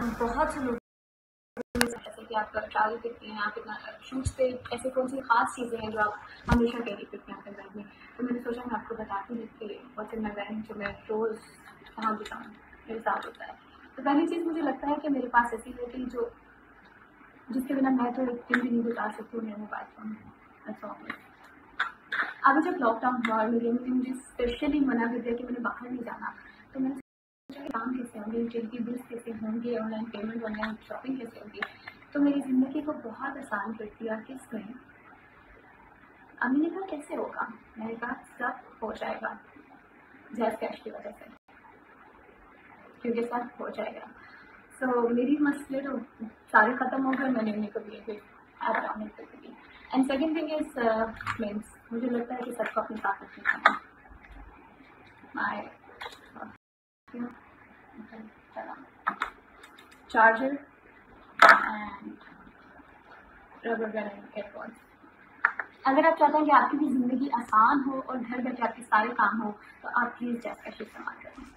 बहुत से लोग ट्रैवल जो आप हमेशा में तो मैंने सोचा मैं आपको बताती रोज़ जाऊँ मेरे साथ होता है। तो पहली चीज़ मुझे लगता है कि मेरे पास ऐसी है जो जिसके बिना मैं तो एक दिन भी नहीं बता सकती हूँ मेरे मोबाइल फ़ोन अभी जब लॉकडाउन हुआ मुझे स्पेशली मना कर दिया कि मैंने बाहर नहीं जाना तो मैंने जिनकी बिल्स कैसे होंगे ऑनलाइन पेमेंट ऑनलाइन शॉपिंग कैसे होगी। तो मेरी ज़िंदगी को बहुत आसान कर दिया किसने? अम्मी ने कहा कैसे होगा? मैंने कहा सब हो जाएगा जैस कैश की वजह से। क्योंकि सब हो जाएगा। सो so, मेरी मसले तो सारे ख़त्म हो गए मैंने उन्हीं को दिए थे आराम कर दी। And second thing is means मुझे लगता है कि सबको अपनी साथ रखनी चाहिए माई charger and rubber band and earpods. अगर आप चाहते हैं कि आपकी भी ज़िंदगी आसान हो और घर बैठे आपके सारे काम हो तो आप प्लीज़ जैस का इस्तेमाल करें